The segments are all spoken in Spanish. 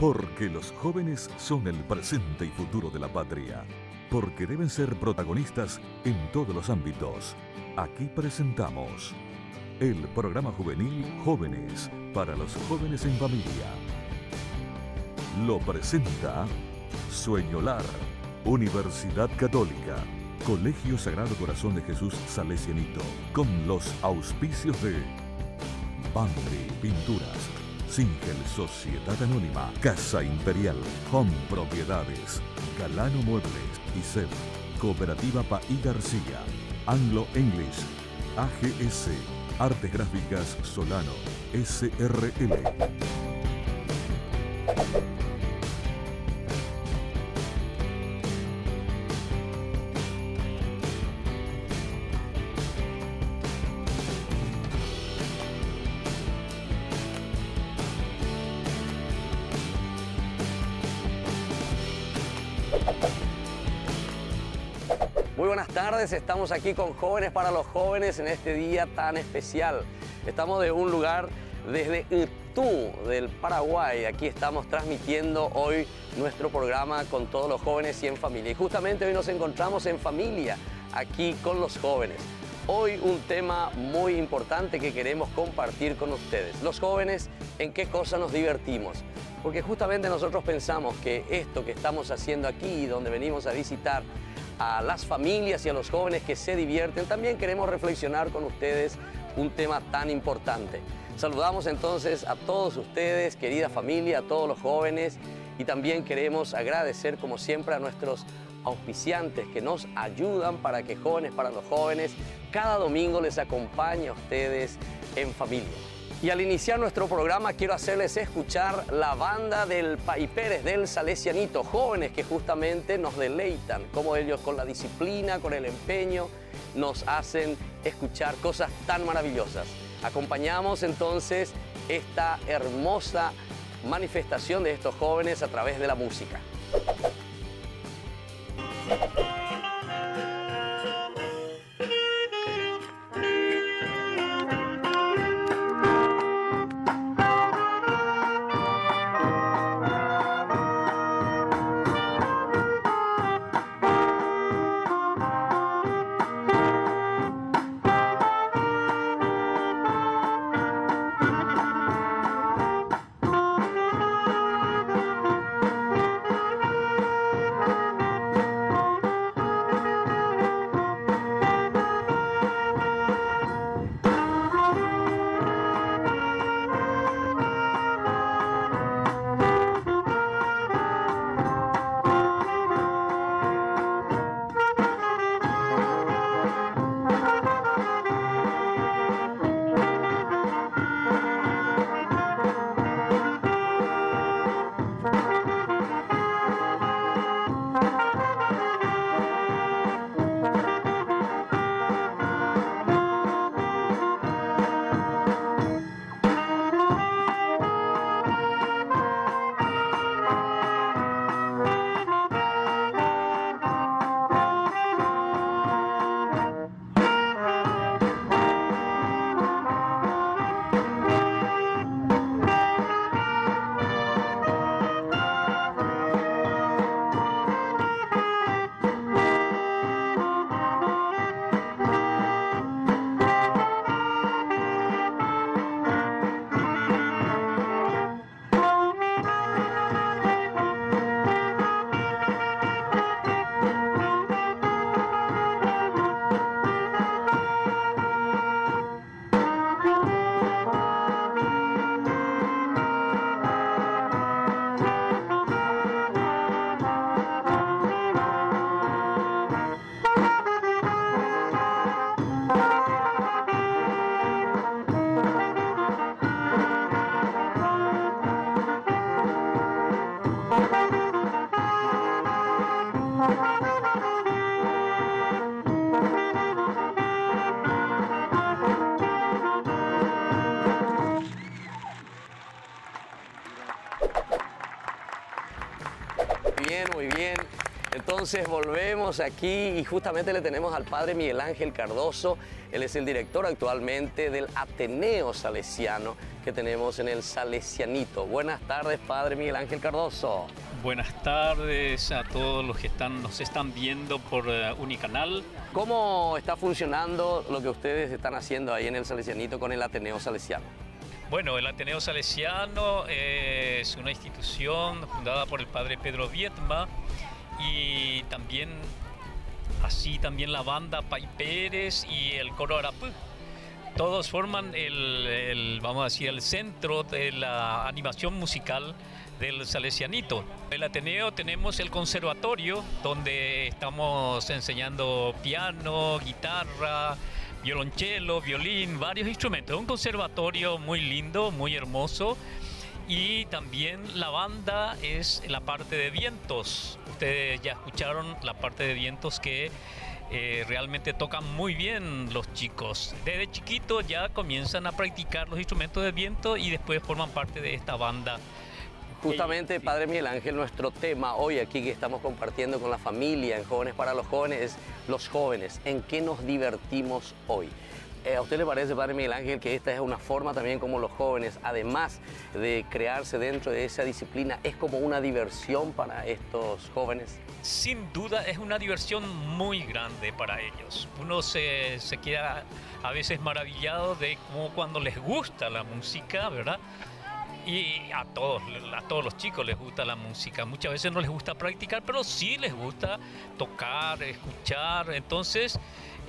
Porque los jóvenes son el presente y futuro de la patria. Porque deben ser protagonistas en todos los ámbitos. Aquí presentamos el programa juvenil Jóvenes para los jóvenes en familia. Lo presenta Sueñolar, Universidad Católica, Colegio Sagrado Corazón de Jesús Salesianito, con los auspicios de Bambri Pinturas, Singel Sociedad Anónima, Casa Imperial, Home Propiedades, Galano Muebles, ICEP, Cooperativa Paí García, Anglo English, AGS, Artes Gráficas Solano, SRL. Estamos aquí con Jóvenes para los Jóvenes en este día tan especial. Estamos de un lugar desde Itú, del Paraguay. Aquí estamos transmitiendo hoy nuestro programa con todos los jóvenes y en familia. Y justamente hoy nos encontramos en familia, aquí con los jóvenes. Hoy un tema muy importante que queremos compartir con ustedes. Los jóvenes, ¿en qué cosa nos divertimos? Porque justamente nosotros pensamos que esto que estamos haciendo aquí, donde venimos a visitar a las familias y a los jóvenes que se divierten, también queremos reflexionar con ustedes un tema tan importante. Saludamos entonces a todos ustedes, querida familia, a todos los jóvenes y también queremos agradecer como siempre a nuestros auspiciantes que nos ayudan para que Jóvenes para los Jóvenes cada domingo les acompañe a ustedes en familia. Y al iniciar nuestro programa quiero hacerles escuchar la banda del Pai Pérez del Salesianito, jóvenes que justamente nos deleitan, como ellos con la disciplina, con el empeño, nos hacen escuchar cosas tan maravillosas. Acompañamos entonces esta hermosa manifestación de estos jóvenes a través de la música. Aquí y justamente le tenemos al padre Miguel Ángel Cardoso. Él es el director actualmente del Ateneo Salesiano que tenemos en el Salesianito. Buenas tardes, Padre Miguel Ángel Cardoso. Buenas tardes a todos los que están, nos están viendo por uh, Unicanal. ¿Cómo está funcionando lo que ustedes están haciendo ahí en el Salesianito con el Ateneo Salesiano? Bueno, el Ateneo Salesiano es una institución fundada por el padre Pedro Vietma y también así también la banda Pai Pérez y el coro Arapú. Todos forman el, el, vamos a decir, el centro de la animación musical del Salesianito. En el Ateneo tenemos el conservatorio donde estamos enseñando piano, guitarra, violonchelo, violín, varios instrumentos. Un conservatorio muy lindo, muy hermoso. Y también la banda es la parte de vientos. Ustedes ya escucharon la parte de vientos que eh, realmente tocan muy bien los chicos. Desde chiquitos ya comienzan a practicar los instrumentos de viento y después forman parte de esta banda. Justamente, Padre Miguel Ángel, nuestro tema hoy aquí que estamos compartiendo con la familia en Jóvenes para los Jóvenes es los jóvenes. ¿En qué nos divertimos hoy? Eh, ¿A usted le parece, Padre Miguel Ángel, que esta es una forma también como los jóvenes, además de crearse dentro de esa disciplina, es como una diversión para estos jóvenes? Sin duda es una diversión muy grande para ellos. Uno se, se queda a veces maravillado de cómo cuando les gusta la música, ¿verdad? y a todos, a todos los chicos les gusta la música. Muchas veces no les gusta practicar, pero sí les gusta tocar, escuchar. Entonces,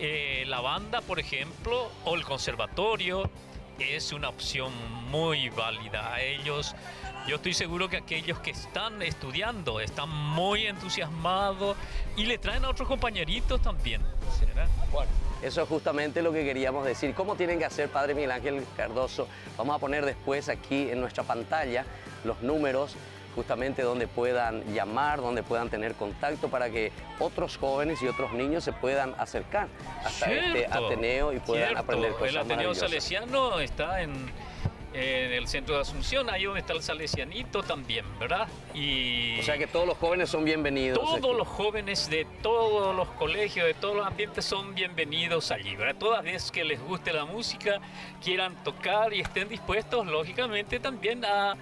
eh, la banda, por ejemplo, o el conservatorio es una opción muy válida. A ellos, yo estoy seguro que aquellos que están estudiando están muy entusiasmados y le traen a otros compañeritos también. Bueno, eso es justamente lo que queríamos decir. ¿Cómo tienen que hacer, Padre Miguel Ángel Cardoso? Vamos a poner después aquí en nuestra pantalla los números justamente donde puedan llamar, donde puedan tener contacto para que otros jóvenes y otros niños se puedan acercar hasta Cierto, este Ateneo y puedan cierto. aprender cosas El Ateneo. Salesiano está en, en el centro de Asunción, ahí donde está el Salesianito también, ¿verdad? Y O sea que todos los jóvenes son bienvenidos. todos aquí. los jóvenes de todos los colegios, de todos los ambientes son bienvenidos allí, ¿verdad? Todas veces que les guste la música, quieran tocar y estén dispuestos, lógicamente, también a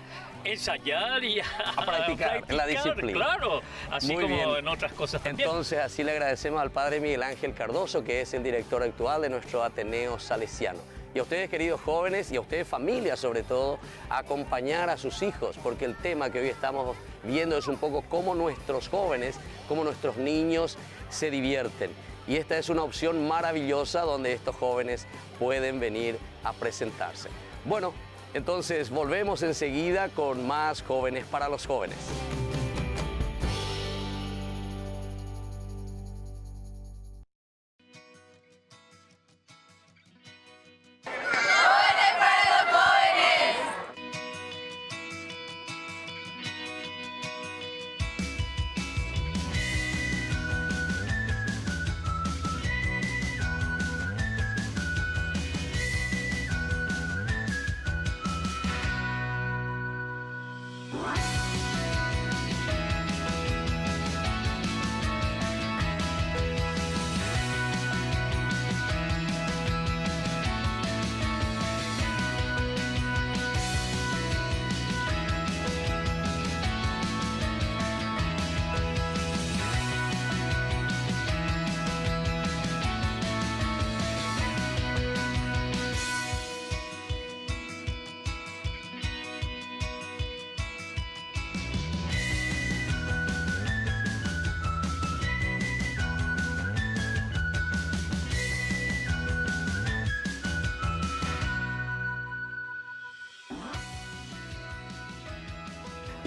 ensayar y a, A practicar, la disciplina. Claro, así Muy como bien. en otras cosas también. Entonces, así le agradecemos al Padre Miguel Ángel Cardoso, que es el director actual de nuestro Ateneo Salesiano. Y a ustedes, queridos jóvenes, y a ustedes, familia sobre todo, a acompañar a sus hijos, porque el tema que hoy estamos viendo es un poco cómo nuestros jóvenes, cómo nuestros niños se divierten. Y esta es una opción maravillosa donde estos jóvenes pueden venir a presentarse. Bueno, entonces volvemos enseguida con más jóvenes para los jóvenes.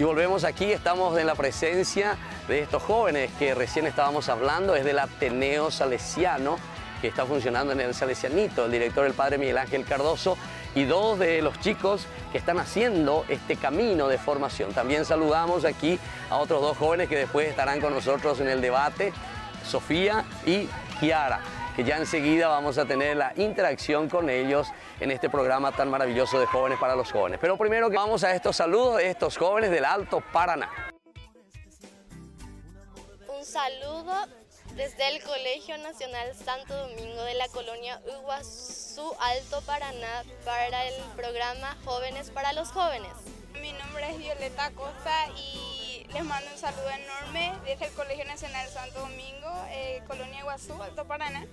Y volvemos aquí, estamos en la presencia de estos jóvenes que recién estábamos hablando, es del Ateneo Salesiano, que está funcionando en el Salesianito, el director el Padre Miguel Ángel Cardoso, y dos de los chicos que están haciendo este camino de formación. También saludamos aquí a otros dos jóvenes que después estarán con nosotros en el debate, Sofía y Kiara que ya enseguida vamos a tener la interacción con ellos en este programa tan maravilloso de Jóvenes para los Jóvenes. Pero primero que vamos a estos saludos de estos jóvenes del Alto Paraná. Un saludo desde el Colegio Nacional Santo Domingo de la colonia Iguazú. Alto Paraná, para el programa Jóvenes para los Jóvenes. Mi nombre es Violeta Costa y les mando un saludo enorme desde el Colegio Nacional Santo Domingo, eh, Colonia Iguazú, Alto Paraná,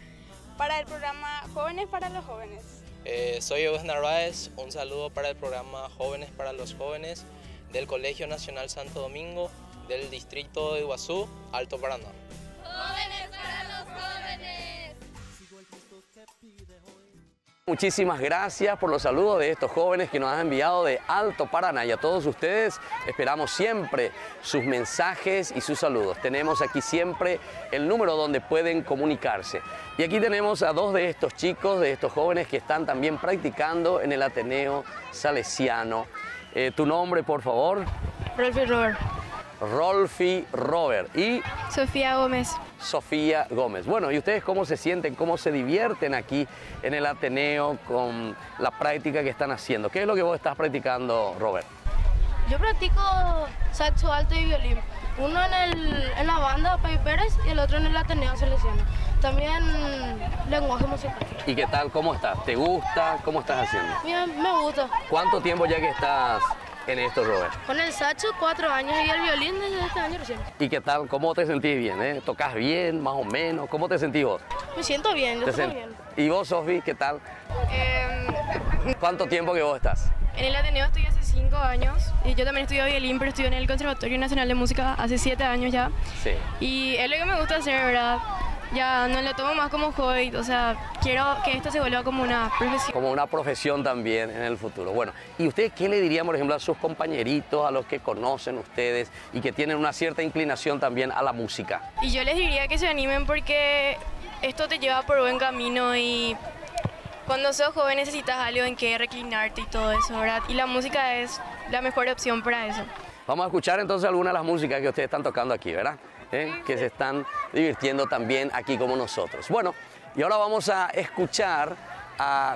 para el programa Jóvenes para los Jóvenes. Eh, soy Eugene Narváez, un saludo para el programa Jóvenes para los Jóvenes del Colegio Nacional Santo Domingo del Distrito de Iguazú, Alto Paraná. Muchísimas gracias por los saludos de estos jóvenes que nos han enviado de Alto Paraná y a todos ustedes esperamos siempre sus mensajes y sus saludos. Tenemos aquí siempre el número donde pueden comunicarse. Y aquí tenemos a dos de estos chicos, de estos jóvenes que están también practicando en el Ateneo Salesiano. Eh, tu nombre, por favor. Rolfi Robert. Rolfi Robert y Sofía Gómez. Sofía Gómez. Bueno, ¿y ustedes cómo se sienten, cómo se divierten aquí en el Ateneo con la práctica que están haciendo? ¿Qué es lo que vos estás practicando, Robert? Yo practico saxo alto y violín. Uno en, el, en la banda Pay Pérez y el otro en el Ateneo Salesiano. También lenguaje musical. ¿Y qué tal? ¿Cómo estás? ¿Te gusta? ¿Cómo estás haciendo? Bien, me gusta. ¿Cuánto tiempo ya que estás en esto, Robert? Con el saxo cuatro años y el violín desde este año recién. ¿Y qué tal? ¿Cómo te sentís bien? Eh? ¿Tocas bien, más o menos? ¿Cómo te sentís vos? Me siento bien, yo ¿Te estoy bien. ¿Y vos, Sofi, qué tal? Em, ¿Cuánto tiempo que vos estás? en el Ateneo estoy hace cinco años y yo también estudio violín, pero estudio en el Conservatorio Nacional de Música hace siete años ya. Sí. Y es lo que me gusta hacer, ¿verdad? Ya no lo tomo más como hobby, o sea, quiero que esto se vuelva como una profesión. como una profesión también en el futuro. Bueno, ¿y ustedes qué le dirían, por ejemplo, a sus compañeritos, a los que conocen ustedes y que tienen una cierta inclinación también a la música? Y yo les diría que se animen porque esto te lleva por buen camino y cuando sos joven necesitas algo en que reclinarte y todo eso, ¿verdad? Y la música es la mejor opción para eso. Vamos a escuchar entonces algunas de las músicas que ustedes están tocando aquí, ¿verdad? ¿Eh? Que se están divirtiendo también aquí como nosotros. Bueno, y ahora vamos a escuchar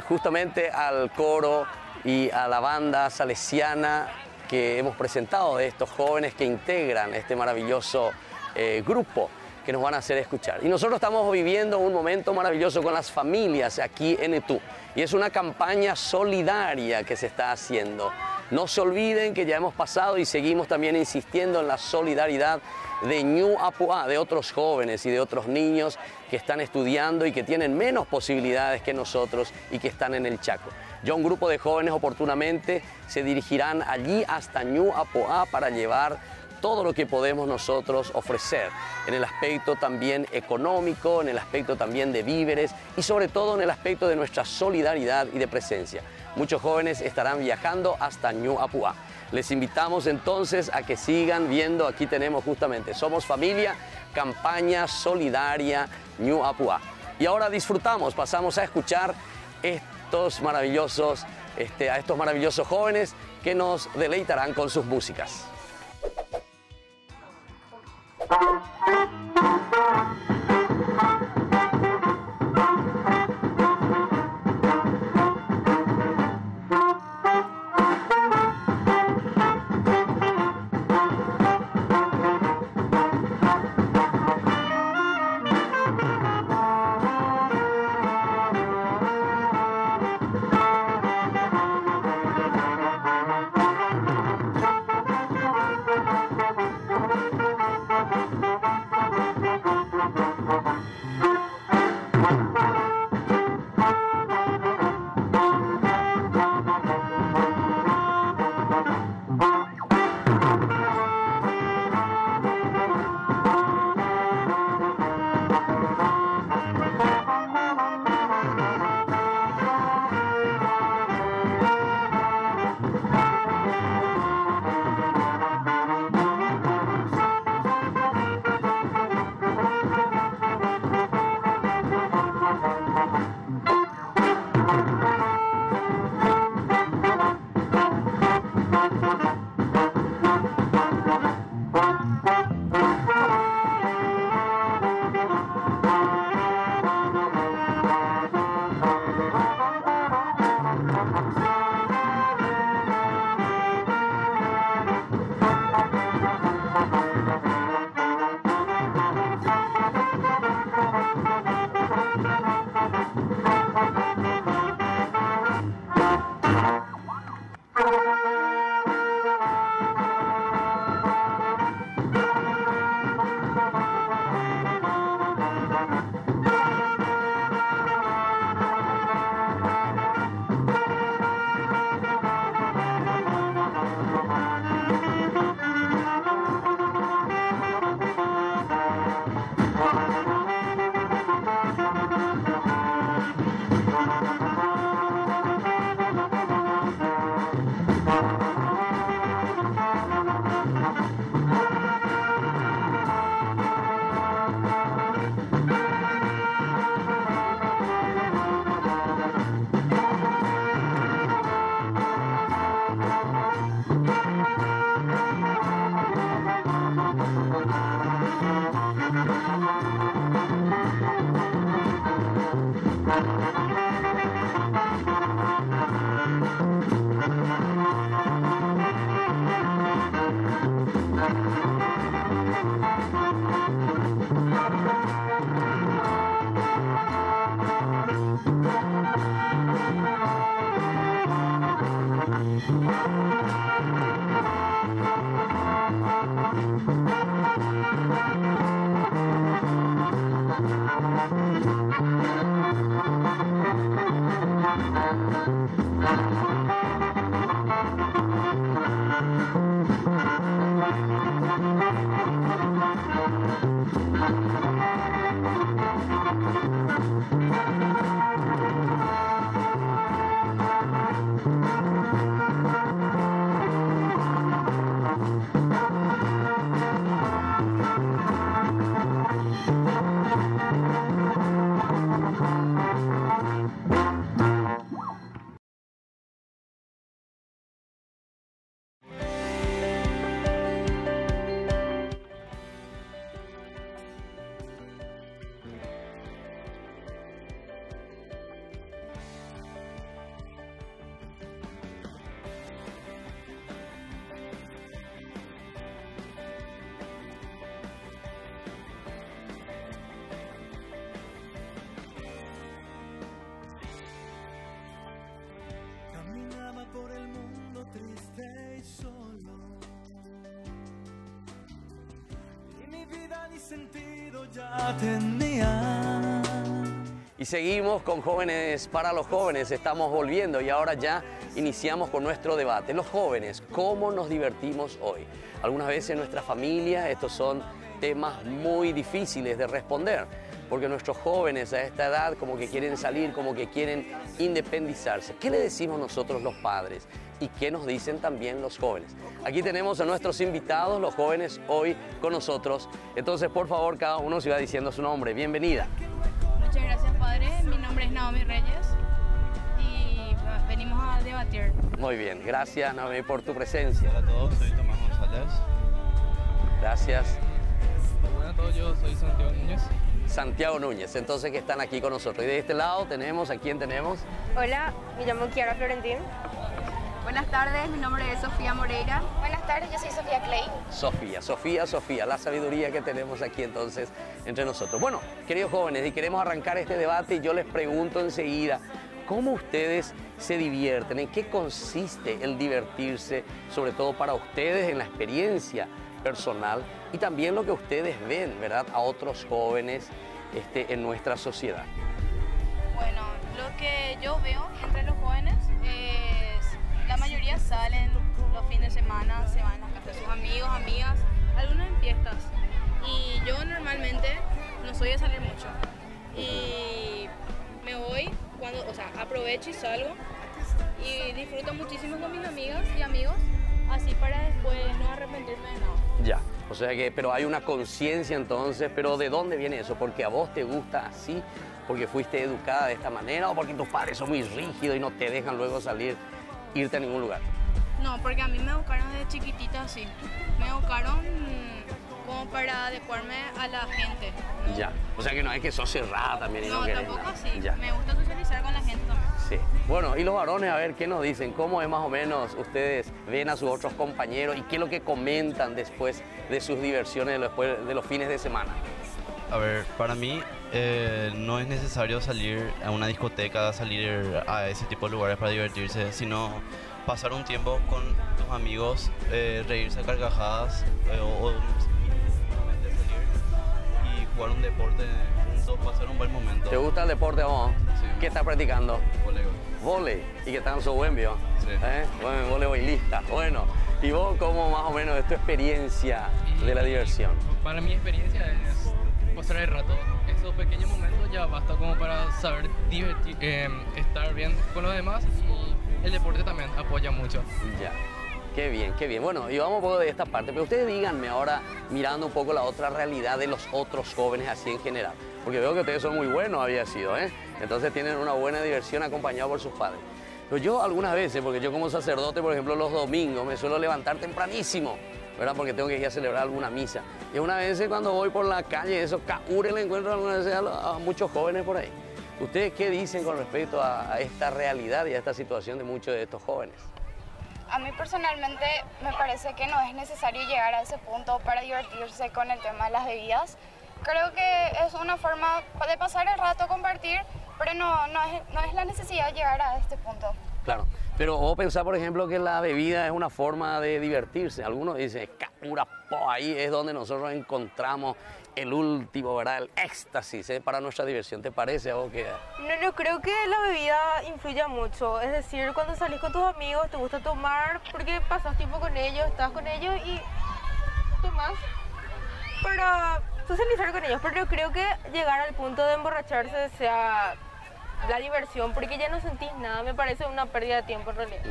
justamente al coro y a la banda salesiana que hemos presentado de estos jóvenes que integran este maravilloso eh, grupo que nos van a hacer escuchar. Y nosotros estamos viviendo un momento maravilloso con las familias aquí en Etú. Y es una campaña solidaria que se está haciendo. No se olviden que ya hemos pasado y seguimos también insistiendo en la solidaridad de Ñu Apuá, de otros jóvenes y de otros niños que están estudiando y que tienen menos posibilidades que nosotros y que están en el Chaco. Ya un grupo de jóvenes oportunamente se dirigirán allí hasta Ñu Apuá para llevar todo lo que podemos nosotros ofrecer en el aspecto también económico, en el aspecto también de víveres y sobre todo en el aspecto de nuestra solidaridad y de presencia. Muchos jóvenes estarán viajando hasta Ñu Apuá. Les invitamos entonces a que sigan viendo, aquí tenemos justamente Somos Familia, campaña solidaria Ñu Apuá. Y ahora disfrutamos, pasamos a escuchar estos maravillosos, este, a estos maravillosos jóvenes que nos deleitarán con sus músicas. Ya. Y seguimos con Jóvenes para los Jóvenes, estamos volviendo y ahora ya iniciamos con nuestro debate. Los jóvenes, ¿cómo nos divertimos hoy? Algunas veces en nuestra familia estos son temas muy difíciles de responder, porque nuestros jóvenes a esta edad como que quieren salir, como que quieren independizarse. ¿Qué le decimos nosotros los padres? ¿Y qué nos dicen también los jóvenes? Aquí tenemos a nuestros invitados, los jóvenes, hoy con nosotros. Entonces, por favor, cada uno se va diciendo su nombre. Bienvenida. Muchas gracias, padre. Mi nombre es Naomi Reyes y venimos a debatir. Muy bien, gracias Naomi por tu presencia. Hola a todos, soy Tomás González. Gracias. Hola a todos, yo soy Santiago Núñez. Santiago Núñez, entonces que están aquí con nosotros. Y de este lado tenemos, ¿a quién tenemos? Hola, me llamo Kiara Florentín. Buenas tardes, mi nombre es Sofía Moreira. Buenas tardes, yo soy Sofía Clay. Sofía, Sofía, Sofía, la sabiduría que tenemos aquí entonces entre nosotros. Bueno, queridos jóvenes, y queremos arrancar este debate y yo les pregunto enseguida, ¿cómo ustedes se divierten? ¿En qué consiste el divertirse, sobre todo para ustedes en la experiencia personal y también lo que ustedes ven, ¿verdad?, a otros jóvenes este, en nuestra sociedad. Bueno, lo que yo veo entre los jóvenes es la mayoría salen los fines de semana, se van a casa de sus amigos, amigas, algunos en fiestas. Y yo normalmente no soy de salir mucho. Y me voy cuando, o sea, aprovecho y salgo y disfruto muchísimo con mis amigas y amigos, así para después no arrepentirme de nada. Ya, o sea que, pero hay una conciencia entonces, pero ¿de dónde viene eso? ¿Porque a vos te gusta así? ¿Porque fuiste educada de esta manera? ¿O porque tus padres son muy rígidos y no te dejan luego salir, irte a ningún lugar? No, porque a mí me educaron desde chiquitita así. Me educaron como para adecuarme a la gente. ¿no? Ya, o sea que no es que sos cerrada también y no, No, querés tampoco así. Ya, Me gusta socializar con la gente también. sí. Bueno, y los varones, a ver, ¿qué nos dicen? ¿Cómo es más o menos ustedes ven a sus otros compañeros y qué es lo que comentan después de sus diversiones después de los fines de semana? A ver, para mí eh, no es necesario salir a una discoteca, salir a ese tipo de lugares para divertirse, sino pasar un tiempo con tus amigos, eh, reírse a carcajadas eh, o, o simplemente salir y jugar un deporte juntos, pasar un buen momento. ¿Te gusta el deporte a vos? Sí. ¿Qué estás practicando? Voleibol. Vole. ¿Y qué tan su buen vio? Sí. ¿Eh? Bueno, voleibolista. Bueno, ¿y vos cómo más o menos es tu experiencia de la diversión? Para mi experiencia es pasar el rato. Esos pequeños momentos ya basta como para saber divertir, eh, estar bien con los demás y el deporte también apoya mucho. Ya. Qué bien, qué bien. Bueno, y vamos un poco de esta parte, pero ustedes díganme ahora, mirando un poco la otra realidad de los otros jóvenes así en general, porque veo que ustedes son muy buenos, había sido, ¿eh? Entonces tienen una buena diversión acompañados por sus padres. Pero yo algunas veces, porque yo como sacerdote, por ejemplo, los domingos me suelo levantar tempranísimo, ¿verdad? Porque tengo que ir a celebrar alguna misa. Y una vez cuando voy por la calle, eso, caure, le encuentro a, a muchos jóvenes por ahí. ¿Ustedes qué dicen con respecto a, a esta realidad y a esta situación de muchos de estos jóvenes? A mí personalmente me parece que no es necesario llegar a ese punto para divertirse con el tema de las bebidas. Creo que es una forma de pasar el rato, compartir, pero no, no, es, no es la necesidad llegar a este punto. Claro, pero vos pensás, por ejemplo, que la bebida es una forma de divertirse. Algunos dicen, po, ahí es donde nosotros encontramos el último, ¿verdad? El éxtasis ¿eh? para nuestra diversión. ¿Te parece a vos que...? No, no creo que la bebida influya mucho. Es decir, cuando salís con tus amigos, te gusta tomar porque pasas tiempo con ellos, estás con ellos y tomas para socializar con ellos. Pero no creo que llegar al punto de emborracharse sea la diversión porque ya no sentís nada. Me parece una pérdida de tiempo en realidad.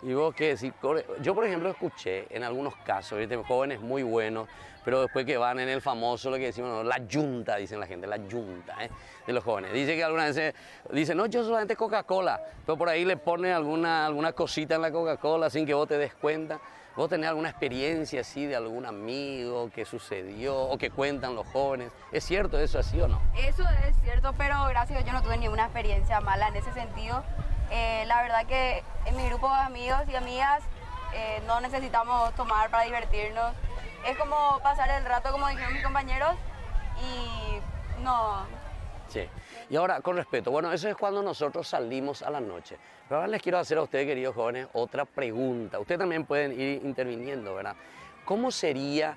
¿Y vos qué decís? Yo, por ejemplo, escuché en algunos casos, ¿viste? jóvenes muy buenos, pero después que van en el famoso, lo que decimos, no, la yunta, dicen la gente, la yunta ¿eh? de los jóvenes. Dice que algunas veces, dicen, no, yo solamente Coca-Cola, pero por ahí le ponen alguna, alguna cosita en la Coca-Cola sin que vos te des cuenta. ¿Vos tenés alguna experiencia así de algún amigo que sucedió o que cuentan los jóvenes? ¿Es cierto eso así o no? Eso es cierto, pero gracias a Dios yo no tuve ninguna experiencia mala en ese sentido. Eh, la verdad que en mi grupo de amigos y amigas eh, no necesitamos tomar para divertirnos. Es como pasar el rato, como dijeron mis compañeros, y no. Sí. Y ahora, con respeto, bueno, eso es cuando nosotros salimos a la noche. Pero ahora les quiero hacer a ustedes, queridos jóvenes, otra pregunta. Ustedes también pueden ir interviniendo, ¿verdad? ¿Cómo sería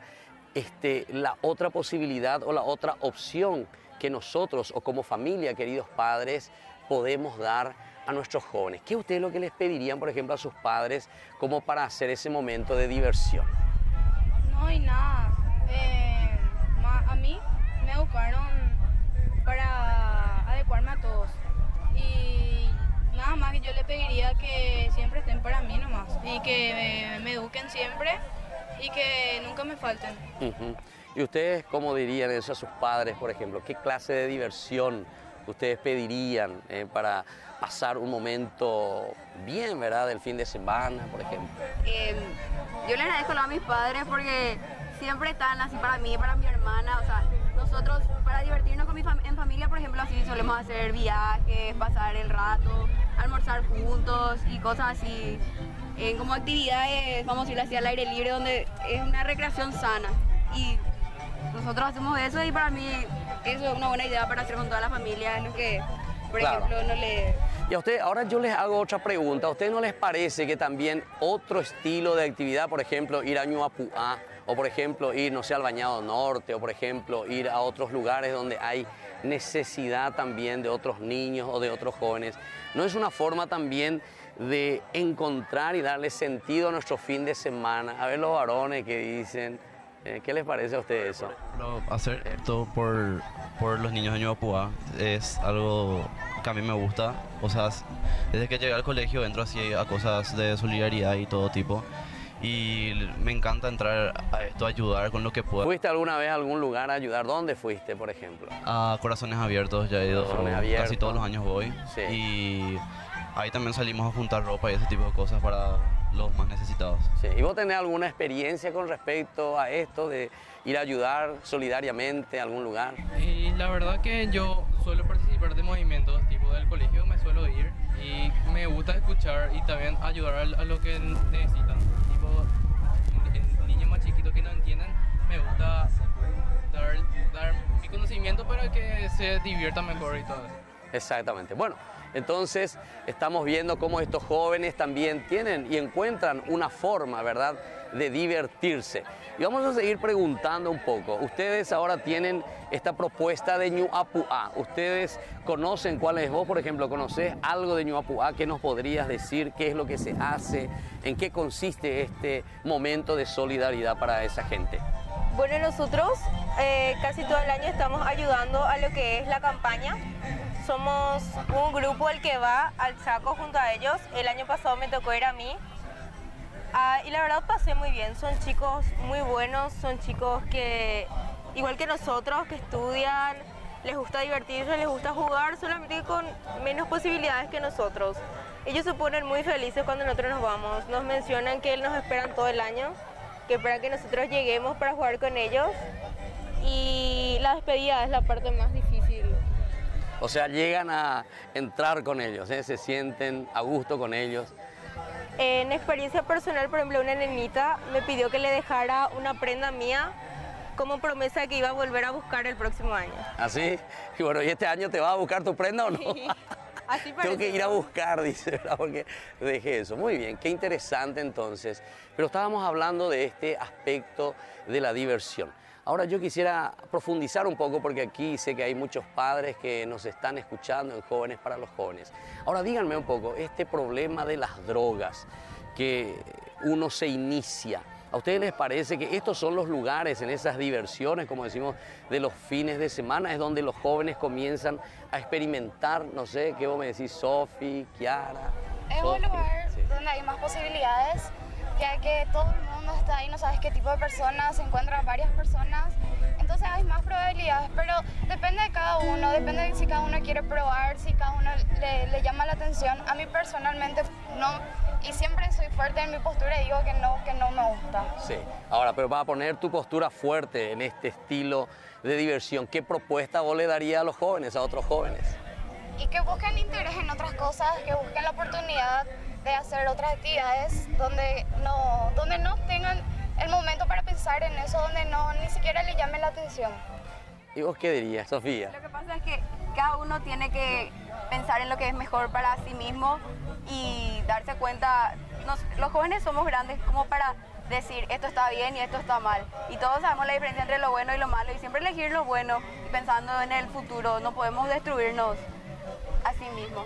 este, la otra posibilidad o la otra opción que nosotros o como familia, queridos padres, podemos dar a nuestros jóvenes? ¿Qué ustedes lo que les pedirían, por ejemplo, a sus padres como para hacer ese momento de diversión? No hay nada. Eh, a mí me educaron para adecuarme a todos. Y nada más que yo le pediría que siempre estén para mí nomás y que me, me eduquen siempre y que nunca me falten. Uh -huh. ¿Y ustedes cómo dirían eso a sus padres, por ejemplo? ¿Qué clase de diversión ustedes pedirían eh, para pasar un momento bien, ¿verdad? Del fin de semana, por ejemplo. Eh, yo le agradezco a mis padres porque siempre están así para mí, para mi hermana, o sea, nosotros para divertirnos con mi fam en familia, por ejemplo, así solemos hacer viajes, pasar el rato, almorzar juntos y cosas así. Eh, como actividades, vamos a ir así al aire libre, donde es una recreación sana. Y nosotros hacemos eso y para mí eso es una buena idea para hacer con toda la familia, es lo que, por Claro. ejemplo, no le... Y a ustedes, ahora yo les hago otra pregunta. ¿A ustedes no les parece que también otro estilo de actividad, por ejemplo, ir a Ñuapuá, o por ejemplo, ir, no sé, al Bañado Norte, o por ejemplo, ir a otros lugares donde hay necesidad también de otros niños o de otros jóvenes, no es una forma también de encontrar y darle sentido a nuestro fin de semana? A ver los varones que dicen, eh, ¿qué les parece a ustedes eso? Pero hacer esto por, por los niños de Ñuapúa es algo que a mí me gusta. O sea, desde que llegué al colegio entro así a cosas de solidaridad y todo tipo. Y me encanta entrar a esto, ayudar con lo que pueda. ¿Fuiste alguna vez a algún lugar a ayudar? ¿Dónde fuiste, por ejemplo? A Corazones Abiertos ya he ido, Abiertos. casi todos los años voy. Sí. Y ahí también salimos a juntar ropa y ese tipo de cosas para los más necesitados. Sí. ¿Y vos tenés alguna experiencia con respecto a esto de ir a ayudar solidariamente a algún lugar? Y la verdad que yo suelo participar de movimientos tipo del colegio, me suelo ir y me gusta escuchar y también ayudar a, lo que necesitan. Tipo, ni- niños más chiquitos que no entienden, me gusta dar, dar mi conocimiento para que se diviertan mejor y todo eso. Exactamente. Bueno, entonces estamos viendo cómo estos jóvenes también tienen y encuentran una forma, ¿verdad?, de divertirse. Y vamos a seguir preguntando un poco. Ustedes ahora tienen esta propuesta de Ñuapuá. Ustedes conocen cuál es vos, por ejemplo, conoces algo de Ñuapuá. ¿Qué nos podrías decir? ¿Qué es lo que se hace? ¿En qué consiste este momento de solidaridad para esa gente? Bueno, nosotros eh, casi todo el año estamos ayudando a lo que es la campaña. Somos un grupo el que va al Chaco junto a ellos. El año pasado me tocó ir a mí. Ah, y la verdad pasé muy bien, son chicos muy buenos, son chicos que, igual que nosotros, que estudian, les gusta divertirse, les gusta jugar, solamente con menos posibilidades que nosotros. Ellos se ponen muy felices cuando nosotros nos vamos, nos mencionan que nos esperan todo el año, que esperan que nosotros lleguemos para jugar con ellos y la despedida es la parte más difícil. O sea, llegan a entrar con ellos, ¿eh? se sienten a gusto con ellos. En experiencia personal, por ejemplo, una nenita me pidió que le dejara una prenda mía como promesa que iba a volver a buscar el próximo año. ¿Así? Y bueno, ¿y este año te vas a buscar tu prenda o no? Así Tengo que ir a buscar, dice, ¿verdad? Porque dejé eso. Muy bien, qué interesante entonces. Pero estábamos hablando de este aspecto de la diversión. Ahora yo quisiera profundizar un poco porque aquí sé que hay muchos padres que nos están escuchando en Jóvenes para los Jóvenes. Ahora díganme un poco, este problema de las drogas que uno se inicia, ¿a ustedes les parece que estos son los lugares en esas diversiones, como decimos, de los fines de semana? Es donde los jóvenes comienzan a experimentar, no sé, ¿qué vos me decís, Sofi, Kiara? Es un Sofi? lugar Sí. donde hay más posibilidades, ya que todo el mundo está ahí, no sabes qué tipo de personas, se encuentran varias personas, entonces hay más probabilidades, pero depende de cada uno, depende de si cada uno quiere probar, si cada uno le, le llama la atención. A mí personalmente no, y siempre soy fuerte en mi postura y digo que no, que no me gusta. Sí. Ahora, pero para poner tu postura fuerte en este estilo de diversión, ¿qué propuesta vos le darías a los jóvenes, a otros jóvenes? y que busquen interés en otras cosas, que busquen la oportunidad de hacer otras actividades donde no, donde no tengan el momento para pensar en eso, donde no ni siquiera le llame la atención. ¿Y vos qué dirías, Sofía? Lo que pasa es que cada uno tiene que pensar en lo que es mejor para sí mismo y darse cuenta, nos- los jóvenes somos grandes como para decir esto está bien y esto está mal. Y todos sabemos la diferencia entre lo bueno y lo malo y siempre elegir lo bueno y pensando en el futuro, no podemos destruirnos a sí mismos.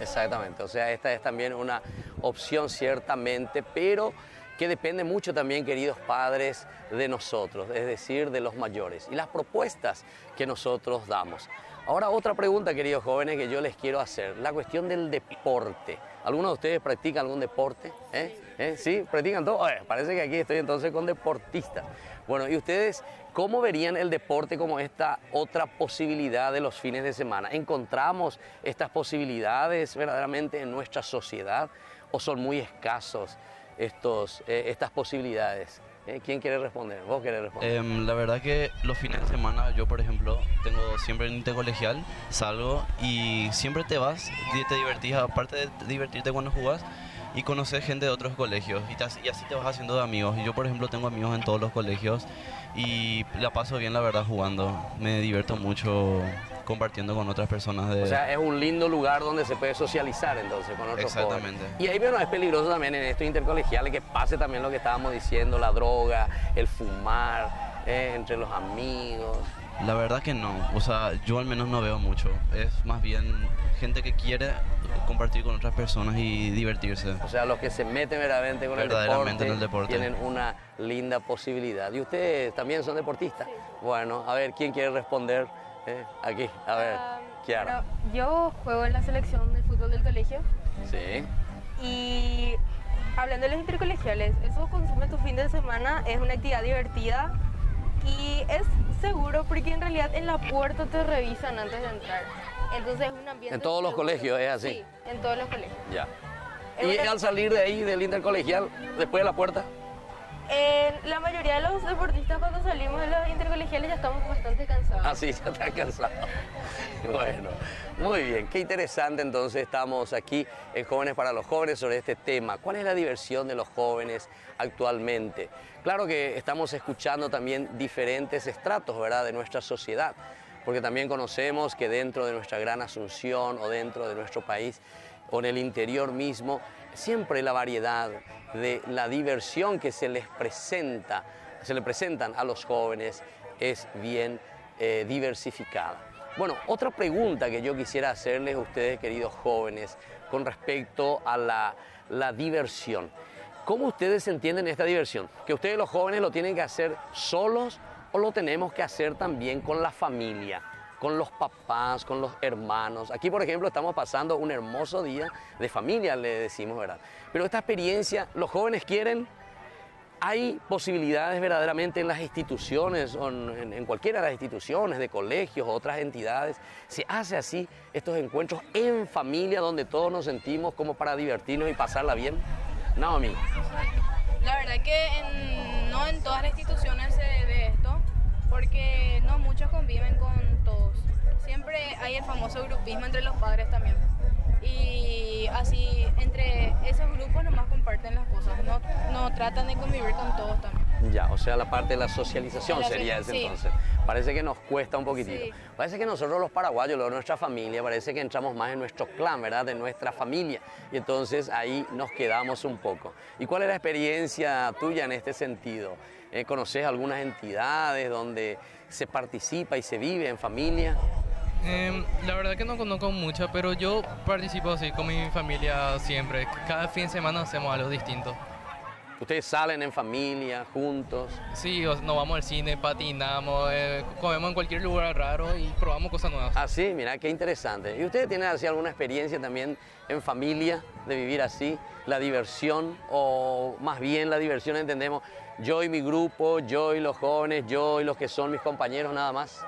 Exactamente, o sea, esta es también una opción ciertamente, pero que depende mucho también, queridos padres, de nosotros, es decir, de los mayores y las propuestas que nosotros damos. Ahora otra pregunta, queridos jóvenes, que yo les quiero hacer, la cuestión del deporte. ¿Alguno de ustedes practica algún deporte? ¿Eh? ¿Eh? ¿Sí? ¿Practican todo? Parece que aquí estoy entonces con deportistas. Bueno, ¿y ustedes cómo verían el deporte como esta otra posibilidad de los fines de semana? ¿Encontramos estas posibilidades verdaderamente en nuestra sociedad o son muy escasos estos, eh, estas posibilidades? ¿Eh? ¿Quién quiere responder? ¿Vos querés responder? Em, la verdad que los fines de semana, yo por ejemplo, tengo siempre el intercolegial, salgo y siempre te vas y te divertís, aparte de divertirte cuando jugás, y conoces gente de otros colegios y, te y así te vas haciendo de amigos. Y yo por ejemplo tengo amigos en todos los colegios y la paso bien la verdad jugando, me divierto mucho compartiendo con otras personas de... O sea, es un lindo lugar donde se puede socializar entonces con otros Exactamente. jóvenes. Y ahí, bueno, es peligroso también en estos intercolegiales que pase también lo que estábamos diciendo, la droga, el fumar eh, entre los amigos. La verdad que no, o sea, yo al menos no veo mucho. Es más bien gente que quiere compartir con otras personas y divertirse. O sea, los que se meten verdaderamente con el Verdaderamente deporte, en el deporte. tienen una linda posibilidad. ¿Y ustedes también son deportistas? Bueno, a ver, ¿quién quiere responder? Eh, aquí, a ver, Kiara. Bueno, yo juego en la selección de fútbol del colegio Sí. y hablando de los intercolegiales, eso consume tu fin de semana, es una actividad divertida y es seguro porque en realidad en la puerta te revisan antes de entrar. Entonces es un ambiente En todos los colegios es así. Sí, en todos los colegios. Ya. Es Y una- al salir de ahí del intercolegial, después de la puerta, La mayoría de los deportistas cuando salimos de los intercolegiales ya estamos bastante cansados. así ya está cansado. Bueno, muy bien, qué interesante entonces estamos aquí en Jóvenes para los Jóvenes sobre este tema. ¿Cuál es la diversión de los jóvenes actualmente? Claro que estamos escuchando también diferentes estratos, ¿verdad?, de nuestra sociedad, porque también conocemos que dentro de nuestra gran Asunción o dentro de nuestro país o en el interior mismo, siempre la variedad de la diversión que se les presenta, se le presentan a los jóvenes es bien eh, diversificada. Bueno, otra pregunta que yo quisiera hacerles a ustedes, queridos jóvenes, con respecto a la, la diversión. ¿Cómo ustedes entienden esta diversión? ¿Que ustedes los jóvenes lo tienen que hacer solos o lo tenemos que hacer también con la familia? Con los papás, con los hermanos. Aquí, por ejemplo, estamos pasando un hermoso día de familia, le decimos, ¿verdad? Pero esta experiencia, los jóvenes quieren hay posibilidades verdaderamente en las instituciones, en, cualquiera de las instituciones, de colegios otras entidades, se hace así estos encuentros en familia donde todos nos sentimos como para divertirnos y pasarla bien. Naomi. La verdad que no en todas las instituciones se ve esto, porque no muchos conviven con todos. Siempre hay el famoso grupismo entre los padres también. Y así, entre esos grupos nomás comparten las cosas, no, no tratan de convivir con todos también. Ya, o sea, la parte de la socialización La sería ese sí. entonces. Parece que nos cuesta un poquitito. Sí. Parece que nosotros los paraguayos, luego nuestra familia, parece que entramos más en nuestro clan, ¿verdad? De nuestra familia. Y entonces ahí nos quedamos un poco. ¿Y cuál es la experiencia tuya en este sentido? Eh, ¿Conoces algunas entidades donde se participa y se vive en familia? Em, la verdad que no conozco mucho, pero yo participo así con mi familia siempre. Cada fin de semana hacemos algo distinto. ¿Ustedes salen en familia, juntos? Sí, nos vamos al cine, patinamos, eh, comemos en cualquier lugar raro y probamos cosas nuevas. Ah, sí, mira, qué interesante. ¿Y ustedes tienen así alguna experiencia también en familia de vivir así? La diversión, o más bien la diversión entendemos yo y mi grupo, yo y los jóvenes, yo y los que son mis compañeros nada más.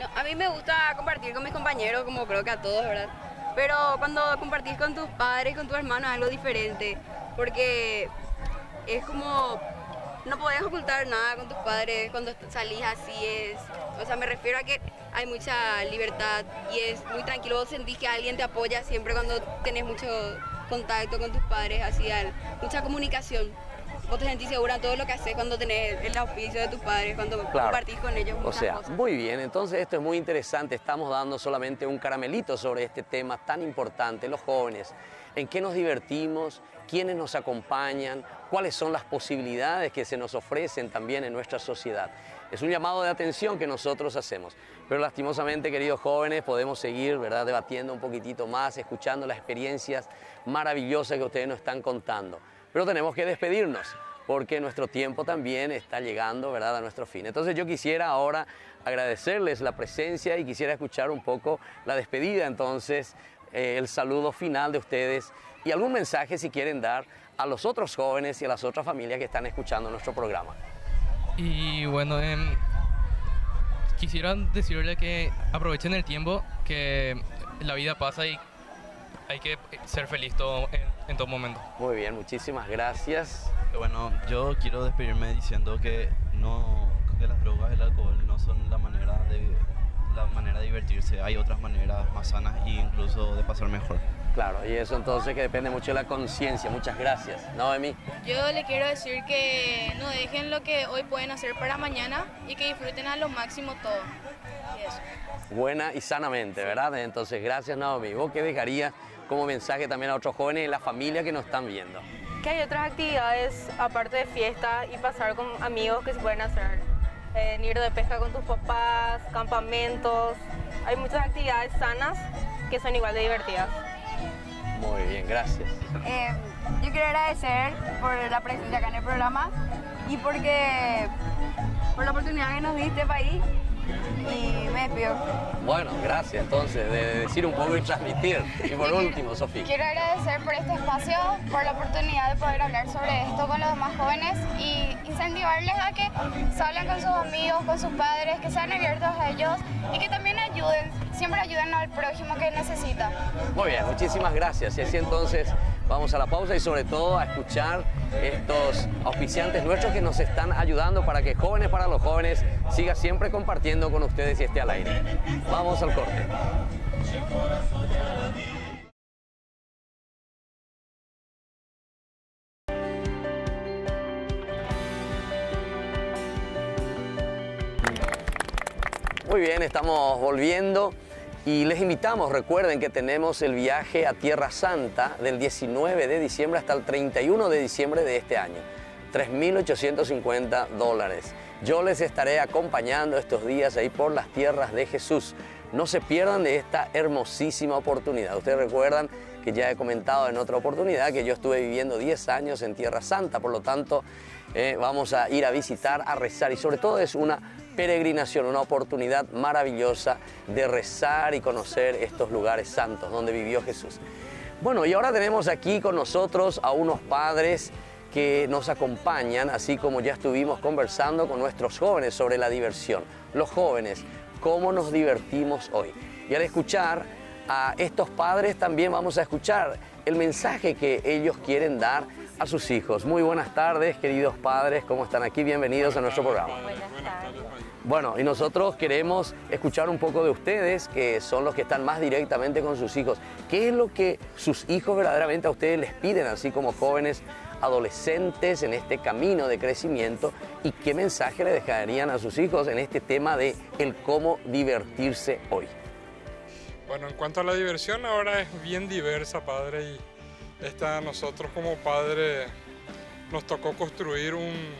No, a mí me gusta compartir con mis compañeros, como creo que a todos, ¿verdad? Pero cuando compartís con tus padres, con tus hermanos, es algo diferente. Porque es como. No podés ocultar nada con tus padres cuando salís así. es O sea, me refiero a que hay mucha libertad y es muy tranquilo. Vos sentís que alguien te apoya siempre cuando tenés mucho contacto con tus padres, así, mucha comunicación. Vos te sentís segura en todo lo que haces cuando tenés el auspicio de tus padres, cuando Claro. compartís con ellos O sea, cosas. muy bien, entonces esto es muy interesante. Estamos dando solamente un caramelito sobre este tema tan importante, los jóvenes. ¿En qué nos divertimos? ¿Quiénes nos acompañan? ¿Cuáles son las posibilidades que se nos ofrecen también en nuestra sociedad? Es un llamado de atención que nosotros hacemos. Pero lastimosamente, queridos jóvenes, podemos seguir ¿verdad? debatiendo un poquitito más, escuchando las experiencias maravillosas que ustedes nos están contando. Pero tenemos que despedirnos porque nuestro tiempo también está llegando ¿verdad? a nuestro fin. Entonces yo quisiera ahora agradecerles la presencia y quisiera escuchar un poco la despedida, entonces eh, el saludo final de ustedes y algún mensaje si quieren dar a los otros jóvenes y a las otras familias que están escuchando nuestro programa. Y bueno, em, quisiera decirle que aprovechen el tiempo, que la vida pasa y hay que ser feliz todo, en, en todo momento. Muy bien, muchísimas gracias. Bueno, yo quiero despedirme diciendo que no que las drogas y el alcohol no son la manera de la manera de divertirse. Hay otras maneras más sanas e incluso de pasar mejor. Claro, y eso entonces que depende mucho de la conciencia. Muchas gracias. Noemi. Yo le quiero decir que no dejen lo que hoy pueden hacer para mañana y que disfruten a lo máximo todo. Y eso. buena y sanamente, ¿verdad? Entonces, gracias Naomi. ¿Vos qué dejarías como mensaje también a otros jóvenes y la familia que nos están viendo? Que hay otras actividades aparte de fiesta y pasar con amigos que se pueden hacer. Eh, ir de pesca con tus papás, campamentos. Hay muchas actividades sanas que son igual de divertidas. Muy bien, gracias. Eh, yo quiero agradecer por la presencia acá en el programa y porque por la oportunidad que nos diste país y me despido. Bueno, gracias entonces de decir un poco y transmitir. Y por último, Sofía. Quiero agradecer por este espacio, por la oportunidad de poder hablar sobre esto con los demás jóvenes y incentivarles a que salgan con sus amigos, con sus padres, que sean abiertos a ellos y que también ayuden, siempre ayuden al prójimo que necesita. Muy bien, muchísimas gracias. Y así entonces vamos a la pausa y sobre todo a escuchar estos auspiciantes nuestros que nos están ayudando para que Jóvenes para los Jóvenes siga siempre compartiendo con ustedes y esté al aire. Vamos al corte. Muy bien, estamos volviendo y les invitamos, recuerden que tenemos el viaje a Tierra Santa del 19 de diciembre hasta el 31 de diciembre de este año. 3.850 dólares. Yo les estaré acompañando estos días ahí por las tierras de Jesús. No se pierdan de esta hermosísima oportunidad. Ustedes recuerdan que ya he comentado en otra oportunidad que yo estuve viviendo 10 años en Tierra Santa, por lo tanto eh, vamos a ir a visitar, a rezar y sobre todo es una peregrinación, una oportunidad maravillosa de rezar y conocer estos lugares santos donde vivió Jesús. Bueno, y ahora tenemos aquí con nosotros a unos padres que nos acompañan, así como ya estuvimos conversando con nuestros jóvenes sobre la diversión. Los jóvenes, cómo nos divertimos hoy. Y al escuchar a estos padres también vamos a escuchar el mensaje que ellos quieren dar a sus hijos. Muy buenas tardes, queridos padres, ¿cómo están aquí? Bienvenidos a nuestro programa. Bueno, y nosotros queremos escuchar un poco de ustedes, que son los que están más directamente con sus hijos. ¿Qué es lo que sus hijos verdaderamente a ustedes les piden, así como jóvenes adolescentes en este camino de crecimiento? ¿Y qué mensaje le dejarían a sus hijos en este tema de el cómo divertirse hoy? Bueno, en cuanto a la diversión, ahora es bien diversa, padre, y esta, nosotros como padres nos tocó construir un,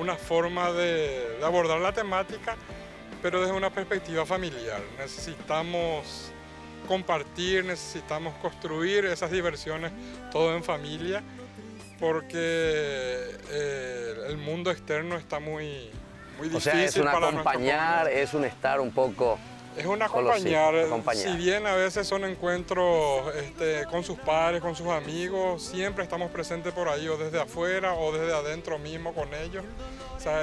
una forma de, abordar la temática, pero desde una perspectiva familiar. Necesitamos compartir, necesitamos construir esas diversiones todo en familia, porque eh, el mundo externo está muy, muy difícil. O sea, es un acompañar, es un estar un poco es un acompañar, si bien a veces son encuentros este, con sus padres, con sus amigos, siempre estamos presentes por ahí, o desde afuera o desde adentro mismo con ellos. O sea,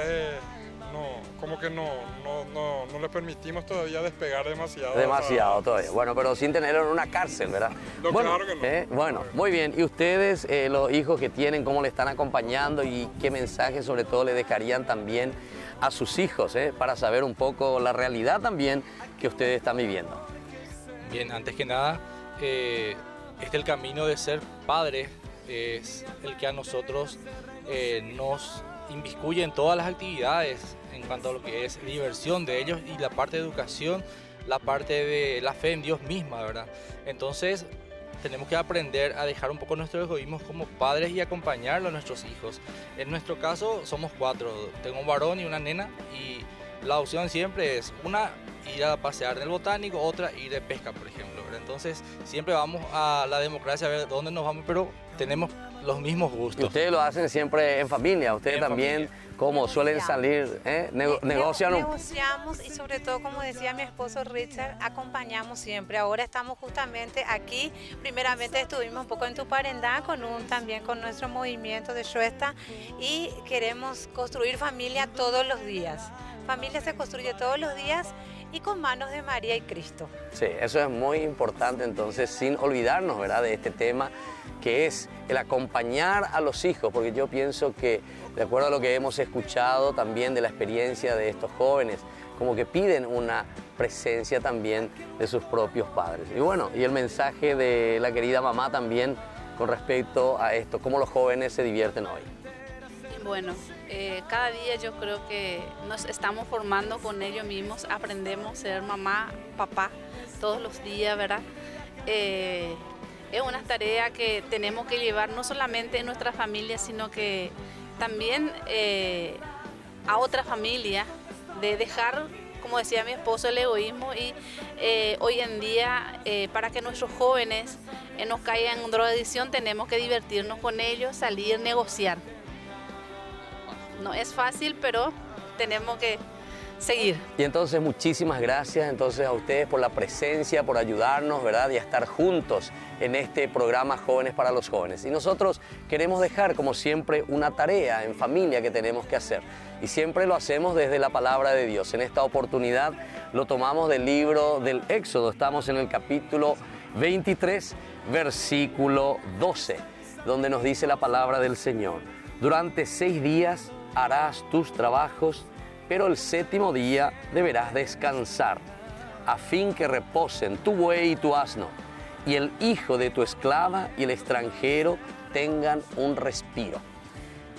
no, como que no, no, no, les permitimos todavía despegar demasiado. Demasiado todavía. Bueno, pero sin tenerlo en una cárcel, ¿verdad? bueno, claro que no. ¿eh? bueno, muy bien. ¿Y ustedes, eh, los hijos que tienen, cómo le están acompañando y qué mensaje sobre todo le dejarían también a sus hijos, eh, para saber un poco la realidad también que ustedes están viviendo. Bien, antes que nada, eh, este el camino de ser padre, es el que a nosotros eh, nos inviscuye en todas las actividades en cuanto a lo que es diversión de ellos y la parte de educación, la parte de la fe en Dios misma, ¿verdad? Entonces, tenemos que aprender a dejar un poco nuestro egoísmo como padres y acompañarlo a nuestros hijos. En nuestro caso somos cuatro, tengo un varón y una nena y la opción siempre es una ir a pasear en el botánico, otra ir de pesca, por ejemplo. Entonces siempre vamos a la democracia a ver dónde nos vamos, pero tenemos los mismos gustos. Y ustedes lo hacen siempre en familia, ustedes también como suelen salir, ¿eh? negocian. Negociamos y sobre todo, como decía mi esposo Richard, acompañamos siempre. Ahora estamos justamente aquí, primeramente estuvimos un poco en Tuparendá con un, también con nuestro movimiento de Shuesta y queremos construir familia todos los días. Familia se construye todos los días y con manos de María y Cristo. Sí, eso es muy importante entonces, sin olvidarnos ¿verdad? de este tema que es el acompañar a los hijos, porque yo pienso que, de acuerdo a lo que hemos escuchado también de la experiencia de estos jóvenes, como que piden una presencia también de sus propios padres. Y bueno, y el mensaje de la querida mamá también con respecto a esto, cómo los jóvenes se divierten hoy. Bueno, eh, cada día yo creo que nos estamos formando con ellos mismos, aprendemos a ser mamá, papá, todos los días, ¿verdad? Eh, es una tarea que tenemos que llevar no solamente en nuestra familia, sino que también eh, a otra familia, de dejar, como decía mi esposo, el egoísmo y hoy en día para que nuestros jóvenes no caigan en drogadicción tenemos que divertirnos con ellos, salir, negociar. No es fácil, pero tenemos que seguir. Y entonces muchísimas gracias entonces a ustedes por la presencia, por ayudarnos, ¿verdad? Y a estar juntos en este programa Jóvenes para los Jóvenes. Y nosotros queremos dejar, como siempre, una tarea en familia que tenemos que hacer. Y siempre lo hacemos desde la palabra de Dios. En esta oportunidad lo tomamos del libro del Éxodo. Estamos en el capítulo 23, versículo 12, donde nos dice la palabra del Señor. Durante seis días harás tus trabajos pero el séptimo día deberás descansar, a fin que reposen tu buey y tu asno, y el hijo de tu esclava y el extranjero tengan un respiro.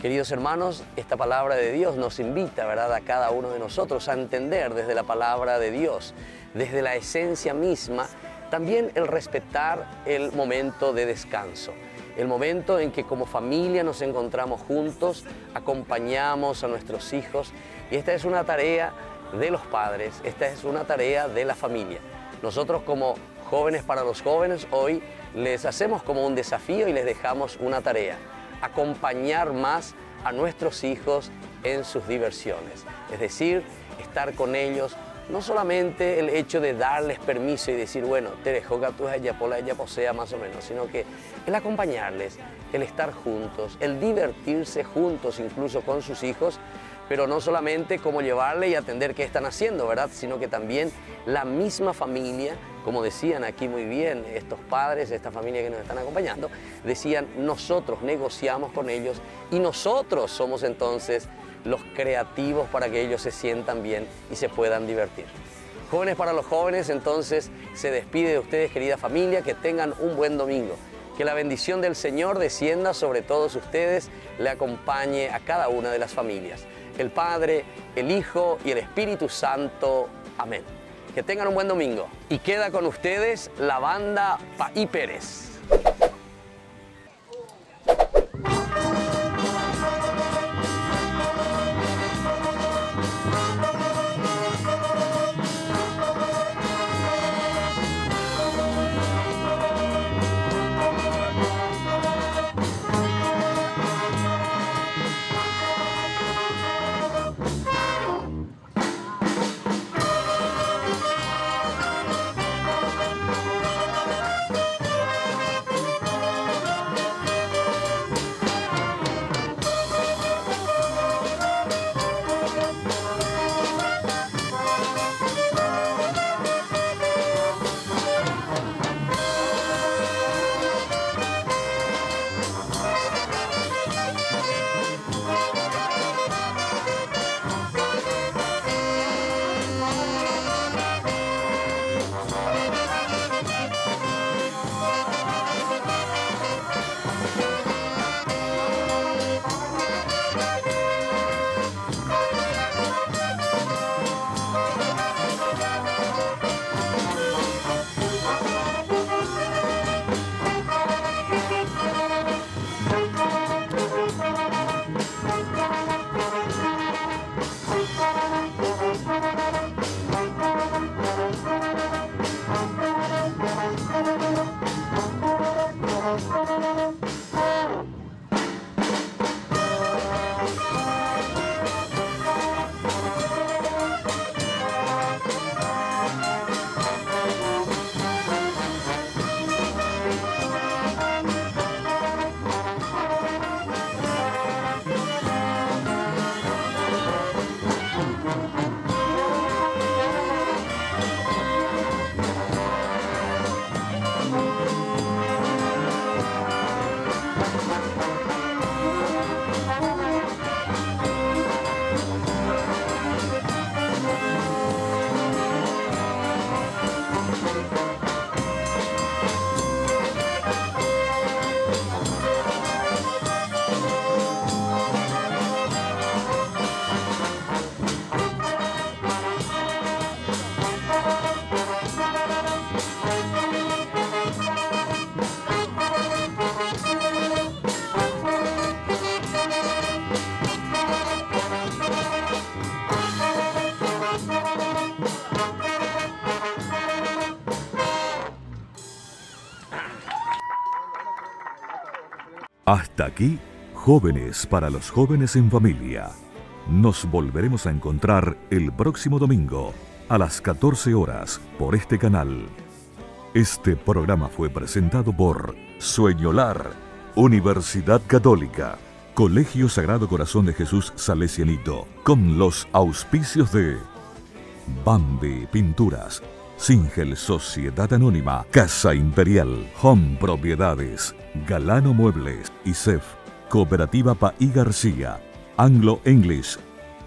Queridos hermanos, esta palabra de Dios nos invita, ¿verdad?, a cada uno de nosotros a entender desde la palabra de Dios, desde la esencia misma, también el respetar el momento de descanso el momento en que como familia nos encontramos juntos, acompañamos a nuestros hijos y esta es una tarea de los padres, esta es una tarea de la familia. Nosotros como jóvenes para los jóvenes hoy les hacemos como un desafío y les dejamos una tarea, acompañar más a nuestros hijos en sus diversiones. Es decir, estar con ellos, no solamente el hecho de darles permiso y decir, bueno, te dejo que tú ella pola ella posea más o menos, sino que el acompañarles, el estar juntos, el divertirse juntos incluso con sus hijos, pero no solamente cómo llevarle y atender qué están haciendo, ¿verdad? Sino que también la misma familia, como decían aquí muy bien estos padres, esta familia que nos están acompañando, decían, nosotros negociamos con ellos y nosotros somos entonces los creativos para que ellos se sientan bien y se puedan divertir. Jóvenes para los jóvenes, entonces se despide de ustedes, querida familia, que tengan un buen domingo. Que la bendición del Señor descienda sobre todos ustedes, le acompañe a cada una de las familias el Padre, el Hijo y el Espíritu Santo. Amén. Que tengan un buen domingo. Y queda con ustedes la banda Paí Pérez. Hasta aquí, Jóvenes para los jóvenes en familia. Nos volveremos a encontrar el próximo domingo a las 14 horas por este canal. Este programa fue presentado por Sueñolar, Universidad Católica, Colegio Sagrado Corazón de Jesús Salesianito, con los auspicios de Bambi Pinturas, Singel Sociedad Anónima, Casa Imperial, Home Propiedades, Galano Muebles, ISEF, Cooperativa Paí García, Anglo English,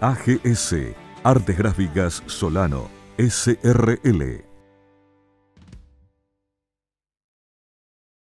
AGS, Artes Gráficas Solano, SRL.